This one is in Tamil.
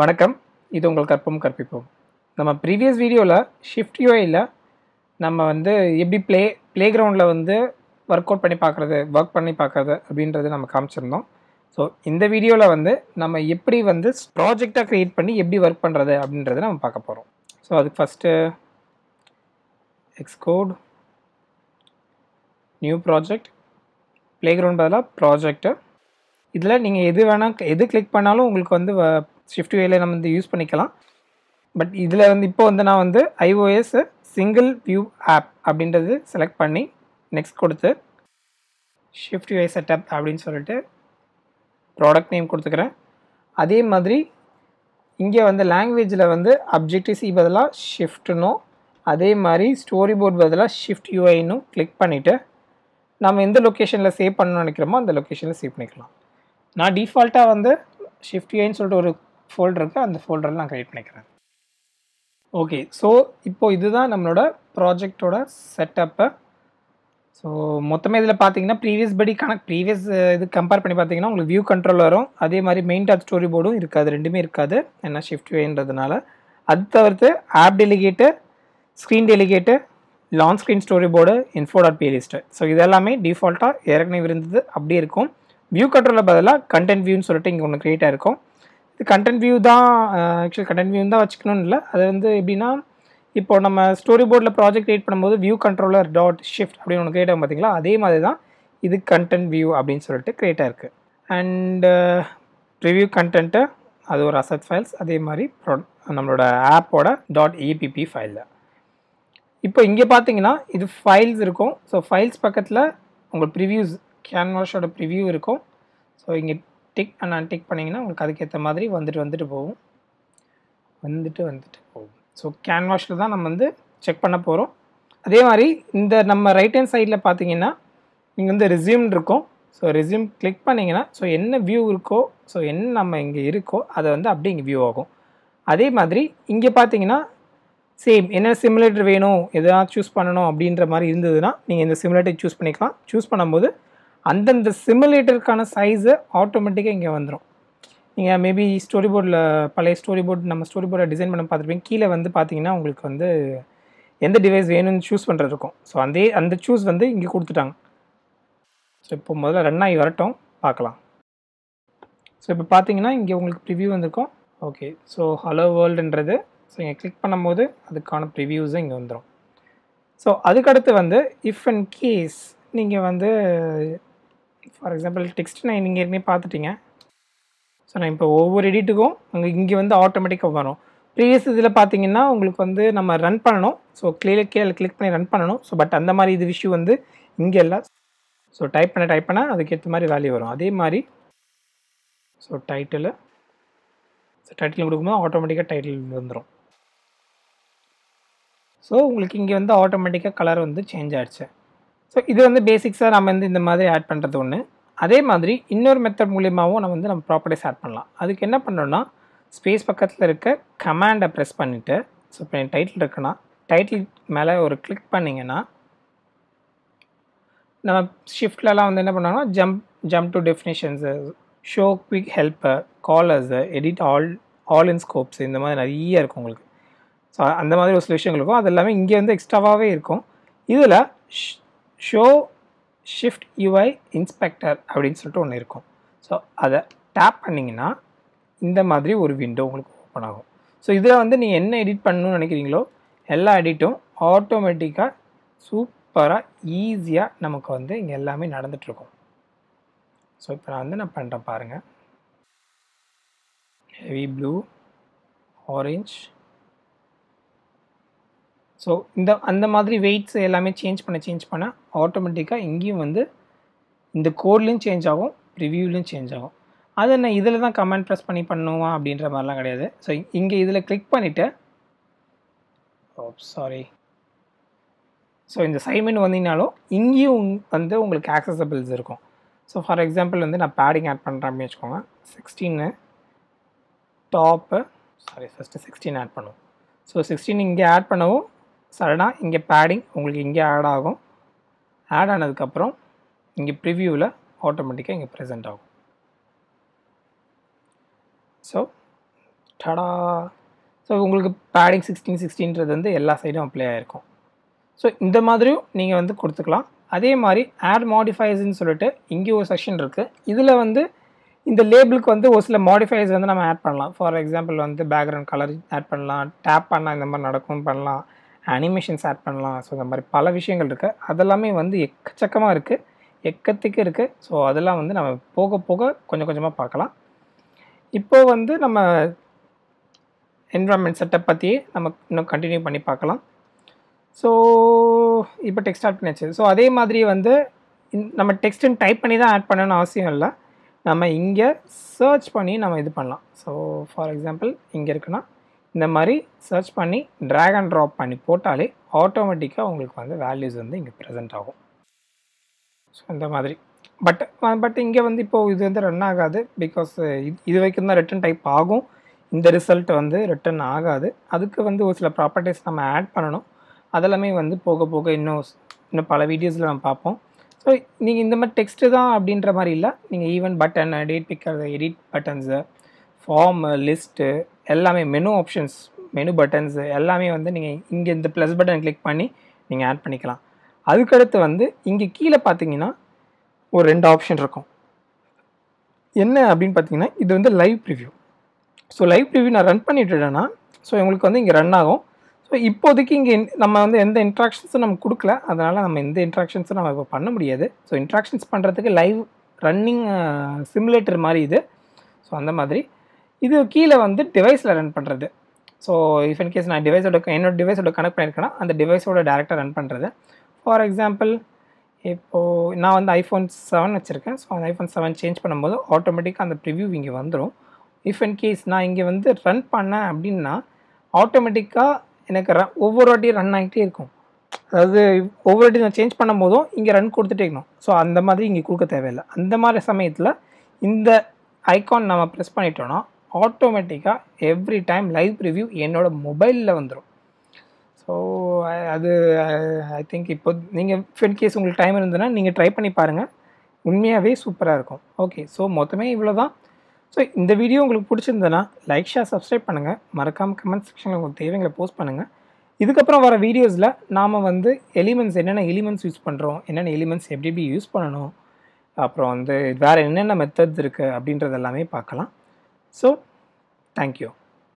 வணக்கம். இது உங்கள் கற்பம் கற்பிப்போம். நம்ம ப்ரீவியஸ் வீடியோவில் ஷிஃப்ட் யூஐயில் நம்ம வந்து எப்படி ப்ளே ப்ளே கிரவுண்டில் வந்து ஒர்க் அவுட் பண்ணி பார்க்குறது ஒர்க் பண்ணி பார்க்குறது அப்படின்றது நம்ம காமிச்சிருந்தோம். ஸோ இந்த வீடியோவில் வந்து நம்ம எப்படி வந்து ப்ராஜெக்டாக க்ரியேட் பண்ணி எப்படி ஒர்க் பண்ணுறது அப்படின்றத நம்ம பார்க்க போகிறோம் ஸோ அதுக்கு first Xcode new project playground பதிலாக ப்ராஜெக்ட்டு இதில் நீங்கள் எது வேணால் எது கிளிக் பண்ணாலும் உங்களுக்கு வந்து ஷிஃப்ட் வேல நம்ம வந்து யூஸ் பண்ணிக்கலாம். பட் இதில் வந்து இப்போ வந்து நான் வந்து ஐஓஎஸ் சிங்கிள் வியூ ஆப் அப்படின்றது செலக்ட் பண்ணி நெக்ஸ்ட் கொடுத்து ஷிஃப்ட் யூஐ செட்டப் அப்படின்னு சொல்லிட்டு ப்ராடக்ட் நேம் கொடுத்துக்கிறேன். அதே மாதிரி இங்கே வந்து லாங்குவேஜில் வந்து அப்ஜெக்டிவ் சி பதிலாக ஷிஃப்ட்னும் அதே மாதிரி ஸ்டோரி போர்ட் பதிலாக ஷிஃப்ட் யூஐனும் கிளிக் பண்ணிவிட்டு நம்ம எந்த லொக்கேஷனில் சேவ் பண்ணணும்னு நினைக்கிறோமோ அந்த லொக்கேஷனில் சேவ் பண்ணிக்கலாம். நான் டிஃபால்ட்டாக வந்து ஷிஃப்ட் யூஐன்னு சொல்லிட்டு ஒரு ஃபோல்டர் இருக்குது அந்த ஃபோல்டரில் நான் க்ரியேட் பண்ணிக்கிறேன். ஓகே ஸோ இப்போ இதுதான் நம்மளோட ப்ராஜெக்டோட செட்டப்பை ஸோ மொத்தமே இதில் பார்த்தீங்கன்னா ப்ரீவியஸ் படி கணக்கு ப்ரீவியஸ் இது கம்பேர் பண்ணி பார்த்தீங்கன்னா உங்களுக்கு வியூ கண்ட்ரோல் வரும். அதே மாதிரி மெயின் டாப் ஸ்டோரி போர்டும் இருக்காது ரெண்டுமே இருக்காது. என்ன ஷிஃப்ட் வேன்றதுனால அது தவிர்த்து app delegate screen delegate launch screen storyboard info dot plist so இதெல்லாமே டிஃபால்ட்டாக ஏற்கனவே இருந்தது அப்படியே இருக்கும். வியூ கண்ட்ரோலில் பதிலாக கண்டென்ட் வியூன்னு சொல்லிட்டு இங்கே ஒன்று க்ரியேட் ஆகிருக்கும் இது கண்டென்ட் வியூ தான் ஆக்சுவலி கண்டென்ட் வியூ தான் வச்சுக்கணும்னு இல்லை. அது வந்து எப்படின்னா இப்போ நம்ம ஸ்டோரி போர்டில் ப்ராஜெக்ட் கிரியேட் பண்ணும்போது வியூ கண்ட்ரோலர் டாட் ஷிஃப்ட் அப்படின்னு ஒன்று கிரியேட் ஆகும் பார்த்தீங்களா? அதே மாதிரி தான் இது கண்டென்ட் வியூ அப்படின்னு சொல்லிட்டு கிரியேட் ஆயிருக்கு. அண்டு ரிவ்யூ கண்டென்ட்டு அது ஒரு அசட் ஃபைல்ஸ் அதே மாதிரி நம்மளோட ஆப்போட டாட் ஏபிபி ஃபைலில் இப்போ இங்கே பார்த்தீங்கன்னா இது ஃபைல்ஸ் இருக்கும். ஸோ ஃபைல்ஸ் பக்கத்தில் உங்கள் ப்ரிவ்யூஸ் கேன்வாஷோட ப்ரிவ்யூ இருக்கும். ஸோ இங்கே டிக் அண்ட் டிக் பண்ணிங்கன்னா உங்களுக்கு அதுக்கேற்ற மாதிரி வந்துட்டு வந்துட்டு போகும். வந்துட்டு வந்துட்டு போகும். ஸோ கேன்வாஷில் தான் நம்ம வந்து செக் பண்ண போகிறோம் அதே மாதிரி இந்த நம்ம ரைட் ஹேண்ட் சைடில் பார்த்தீங்கன்னா இங்கே வந்து ரெசியூம் இருக்கும். ஸோ ரெசியூம் கிளிக் பண்ணிங்கன்னா ஸோ என்ன வியூ இருக்கோ ஸோ என்ன நம்ம இங்கே இருக்கோ அதை வந்து அப்படியே இங்கே வியூ ஆகும். அதே மாதிரி இங்கே பார்த்தீங்கன்னா சேம் என்ன சிமுலேட்டர் வேணும் எதனா சூஸ் பண்ணணும் அப்படின்ற மாதிரி இருந்ததுன்னா நீங்கள் இந்த சிமுலேட்டர் சூஸ் பண்ணிக்கலாம். சூஸ் பண்ணும்போது அந்தந்த சிமுலேட்டருக்கான சைஸு ஆட்டோமேட்டிக்காக இங்கே வந்துடும் நீங்கள் மேபி ஸ்டோரி போர்டில் பழைய ஸ்டோரி போர்டு நம்ம ஸ்டோரி போர்டை டிசைன் பண்ண பார்த்துருப்பீங்க. கீழே வந்து பார்த்தீங்கன்னா உங்களுக்கு வந்து எந்த டிவைஸ் வேணும்னு சூஸ் பண்ணுறது இருக்கும். ஸோ அந்த அந்த சூஸ் வந்து இங்கே கொடுத்துட்டாங்க. ஸோ இப்போ முதல்ல ரன் ஆகி வரட்டும். பார்க்கலாம். ஸோ இப்போ பார்த்தீங்கன்னா இங்கே உங்களுக்கு ப்ரிவ்யூ வந்திருக்கும். ஓகே ஸோ ஹலோ வேர்ல்டுன்றது ஸோ இங்கே கிளிக் பண்ணும்போது அதுக்கான ப்ரிவ்யூஸும் இங்கே வந்துடும் ஸோ அதுக்கடுத்து வந்து இஃப் அண்ட் கேஸ் நீங்கள் வந்து ஃபார் எக்ஸாம்பிள் டெக்ஸ்ட் நான் நீங்கள் ஏற்கனவே பார்த்துட்டீங்க. ஸோ நான் இப்போ ஒவ்வொரு எடிட்டுக்கும் அங்கே இங்கே வந்து ஆட்டோமேட்டிக்காக வரும். ப்ரீவியஸ் இதில் பார்த்தீங்கன்னா உங்களுக்கு வந்து நம்ம ரன் பண்ணணும். ஸோ கிளியர் கீழே கிளிக் பண்ணி ரன் பண்ணணும். ஸோ பட் அந்த மாதிரி இது விஷயம் வந்து இங்கே இல்லை. ஸோ டைப் பண்ண டைப் பண்ண அதுக்கேற்ற மாதிரி வேல்யூ வரும். அதே மாதிரி ஸோ டைட்டிலு ஸோ டைட்டில் கொடுக்கும்போது ஆட்டோமேட்டிக்காக டைட்டில் வந்துடும் ஸோ உங்களுக்கு இங்கே வந்து ஆட்டோமேட்டிக்காக கலர் வந்து சேஞ்ச் ஆகிடுச்சு ஸோ இது வந்து பேசிக்ஸாக நம்ம வந்து இந்த மாதிரி ஆட் பண்ணுறது ஒன்று அதே மாதிரி இன்னொரு மெத்தட் மூலியமாகவும் நம்ம வந்து நம்ம ப்ராப்பர்ட்டிஸ் ஆட் பண்ணலாம். அதுக்கு என்ன பண்ணோன்னா ஸ்பேஸ் பக்கத்தில் இருக்க கமாண்டை ப்ரெஸ் பண்ணிவிட்டு ஸோ இப்போ என் டைட்டில் இருக்குன்னா டைட்டில் மேலே ஒரு கிளிக் பண்ணிங்கன்னா நம்ம ஷிஃப்ட்லலாம் வந்து என்ன பண்ணோம்னா jump jump to definitions show quick help callers edit all all in scopes இந்த மாதிரி நிறைய இருக்கும் உங்களுக்கு. ஸோ அந்த மாதிரி ஒரு சில விஷயங்கள் இருக்கும். அது எல்லாமே இங்கே வந்து எக்ஸ்ட்ராவாகவே இருக்கும். இதில் ஷோ ஷிஃப்ட் யூஐ இன்ஸ்பெக்டர் அப்படின்னு சொல்லிட்டு ஒன்று இருக்கும். ஸோ அதை டேப் பண்ணிங்கன்னா இந்த மாதிரி ஒரு விண்டோ உங்களுக்கு ஓப்பன் ஆகும். ஸோ இதில் வந்து நீங்கள் என்ன எடிட் பண்ணணும்னு நினைக்கிறீங்களோ எல்லா எடிட்டும் ஆட்டோமேட்டிக்காக சூப்பராக ஈஸியாக நமக்கு வந்து இங்கே எல்லாமே நடந்துகிட்ருக்கும் ஸோ இப்போ நான் வந்து நான் பண்ணுறேன் பாருங்கள் ஹெவி ப்ளூ ஆரஞ்ச் ஸோ இந்த அந்த மாதிரி வெயிட்ஸ் எல்லாமே சேஞ்ச் பண்ண சேஞ்ச் பண்ண ஆட்டோமேட்டிக்காக இங்கேயும் வந்து இந்த கோட்லேயும் சேஞ்ச் ஆகும் ரிவ்யூலையும் சேஞ்ச் ஆகும். அதை நான் இதில் தான் கமெண்ட் ப்ரெஸ் பண்ணி பண்ணுவோம் அப்படின்ற மாதிரிலாம் கிடையாது. ஸோ இங்கே இதில் கிளிக் பண்ணிவிட்டு ஓ சாரி ஸோ இந்த சைமெண்ட் வந்தீங்கனாலும் இங்கேயும் வந்து உங்களுக்கு ஆக்சசபிள்ஸ் இருக்கும். ஸோ ஃபார் எக்ஸாம்பிள் வந்து நான் பேடிங் ஆட் பண்ணுறேன் அப்படின்னு வச்சுக்கோங்க. Sixteen top sorry first sixteen add பண்ணுவோம். ஸோ சிக்ஸ்டீன் இங்கே ஆட் பண்ணவும் சடனாக இங்கே பேடிங் உங்களுக்கு இங்கே ஆட் ஆகும். ஆட் ஆனதுக்கப்புறம் இங்கே ப்ரிவியூவில் ஆட்டோமேட்டிக்காக இங்கே ப்ரெசென்ட் ஆகும். ஸோ டடா ஸோ உங்களுக்கு பேடிங் சிக்ஸ்டீன் சிக்ஸ்டீன்றது வந்து எல்லா சைடும் அப்ளை ஆகிருக்கும் ஸோ இந்த மாதிரியும் நீங்கள் வந்து கொடுத்துக்கலாம். அதே மாதிரி ஆட் மாடிஃபைஸ்ன்னு சொல்லிட்டு இங்கே ஒரு செக்ஷன் இருக்குது இதில் வந்து இந்த லேபிளுக்கு வந்து ஒரு சில மாடிஃபைஸ் வந்து நம்ம ஆட் பண்ணலாம். ஃபார் எக்ஸாம்பிள் வந்து பேக்ரவுண்ட் கலர் ஆட் பண்ணலாம். டேப் பண்ணால் இந்த மாதிரி நடக்கும் பண்ணலாம். அனிமேஷன்ஸ் ஆட் பண்ணலாம். ஸோ இந்த மாதிரி பல விஷயங்கள் இருக்குது அதெல்லாமே வந்து எக்கச்சக்கமாக இருக்குது எக்கத்துக்கு இருக்குது ஸோ அதெல்லாம் வந்து நம்ம போக போக கொஞ்சம் கொஞ்சமாக பார்க்கலாம். இப்போது வந்து நம்ம என்வரான்மெண்ட் செட்டப் பற்றியே நம்ம இன்னும் கண்டினியூ பண்ணி பார்க்கலாம். ஸோ இப்போ டெக்ஸ்ட் ஆட் பண்ணியாச்சு. ஸோ அதே மாதிரி வந்து நம்ம டெக்ஸ்ட்டுன்னு டைப் பண்ணி தான் ஆட் பண்ணணும்னு அவசியம் இல்லை. நம்ம இங்கே சர்ச் பண்ணி நம்ம இது பண்ணலாம். ஸோ ஃபார் எக்ஸாம்பிள் இங்கே இருக்குன்னா இந்த மாதிரி சர்ச் பண்ணி ட்ராக் அண்ட் ட்ராப் பண்ணி போட்டாலே ஆட்டோமேட்டிக்காக உங்களுக்கு வந்து வேல்யூஸ் வந்து இங்கே ப்ரெசென்ட் ஆகும். ஸோ இந்த மாதிரி. பட் பட் இங்கே வந்து இப்போது இது வந்து ரன் ஆகாது பிகாஸ் இது இது வரைக்கும் தான் ரிட்டன் டைப் ஆகும். இந்த ரிசல்ட் வந்து ரிட்டன் ஆகாது. அதுக்கு வந்து ஒரு சில ப்ராப்பர்ட்டிஸ் நம்ம ஆட் பண்ணணும். அதெல்லாமே வந்து போக போக இன்னும் இன்னும் பல வீடியோஸில் நம்ம பார்ப்போம். ஸோ நீங்கள் இந்த மாதிரி டெக்ஸ்ட்டு தான் அப்படின்ற மாதிரி இல்லை. நீங்கள் even button date picker edit buttons form list எல்லாமே மெனு ஆப்ஷன்ஸ் மெனு பட்டன்ஸு எல்லாமே வந்து நீங்கள் இங்கே இந்த ப்ளஸ் பட்டன் கிளிக் பண்ணி நீங்கள் ஆட் பண்ணிக்கலாம். அதுக்கடுத்து வந்து இங்கே கீழே பார்த்தீங்கன்னா ஒரு ரெண்டு ஆப்ஷன் இருக்கும். என்ன அப்படின்னு பார்த்தீங்கன்னா இது வந்து live preview so live preview நான் ரன் பண்ணிட்டுட்டேன்னா ஸோ உங்களுக்கு வந்து இங்கே ரன் ஆகும். ஸோ இப்போதைக்கு இங்கே நம்ம வந்து எந்த இன்ட்ராக்ஷன்ஸும் நம்ம கொடுக்கல. அதனால் நம்ம எந்த இன்ட்ராக்ஷன்ஸும் நம்ம இப்போ பண்ண முடியாது. ஸோ இன்ட்ராக்ஷன்ஸ் பண்ணுறதுக்கு லைவ் ரன்னிங் சிமுலேட்டர் மாதிரி இது. ஸோ அந்த மாதிரி. இது கீழே வந்து டிவைஸில் ரன் பண்ணுறது ஸோ இஃப் இன் கேஸ் நான் டிவைஸோட என்னோட டிவைஸோட கனெக்ட் பண்ணியிருக்கேன்னா அந்த டிவைஸோட டேரெக்டாக ரன் பண்ணுறது ஃபார் எக்ஸாம்பிள் இப்போது நான் வந்து ஐஃபோன் செவன் வச்சுருக்கேன். ஸோ அந்த ஐஃபோன் செவன் சேஞ்ச் பண்ணும்போது ஆட்டோமேட்டிக்காக அந்த ப்ரிவ்யூ இங்கே வந்துடும் இஃப் இன் கேஸ் நான் இங்கே வந்து ரன் பண்ணேன் அப்படின்னா ஆட்டோமேட்டிக்காக எனக்கு ர ஒவ்வொரு வாட்டியும் ரன் ஆகிட்டே இருக்கும். அதாவது ஒவ்வொரு வாட்டி நான் சேஞ்ச் பண்ணும் போதும் இங்கே ரன் கொடுத்துட்டே இருக்கணும். ஸோ அந்த மாதிரி இங்கே கொடுக்க தேவையில்லை. அந்த மாதிரி சமயத்தில் இந்த ஐக்கான் நம்ம ப்ரெஸ் பண்ணிட்டோன்னா ஆட்டோமேட்டிக்காக எவ்ரி டைம் லைவ் ரிவ்யூ என்னோட மொபைலில் வந்துடும் ஸோ அது ஐ திங்க் இப்போ நீங்கள் இன் கேஸ் உங்களுக்கு டைம் இருந்ததுன்னா நீங்கள் ட்ரை பண்ணி பாருங்கள் உண்மையாகவே சூப்பராக இருக்கும். ஓகே ஸோ மொத்தமே இவ்வளோ தான் ஸோ இந்த வீடியோ உங்களுக்கு பிடிச்சிருந்ததுன்னா லைக் ஷேர் சப்ஸ்கிரைப் பண்ணுங்கள் மறக்காமல் கமெண்ட் செக்ஷனில் உங்களுக்கு தேவைங்களை போஸ்ட் பண்ணுங்கள் இதுக்கப்புறம் வர வீடியோஸில் நாம் வந்து எலிமெண்ட்ஸ் என்னென்ன எலிமெண்ட்ஸ் யூஸ் பண்ணுறோம் என்னென்ன எலிமெண்ட்ஸ் எப்படி எப்படி யூஸ் பண்ணணும் அப்புறம் வந்து வேறு என்னென்ன மெத்தட்ஸ் இருக்குது அப்படின்றது எல்லாமே பார்க்கலாம். So Thank you.